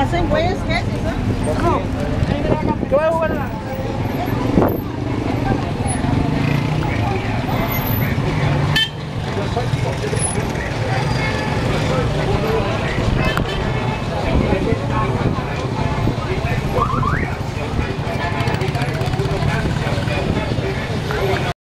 hacen güeyes where is ¿eh? Yo voy a jugar. Yo soy...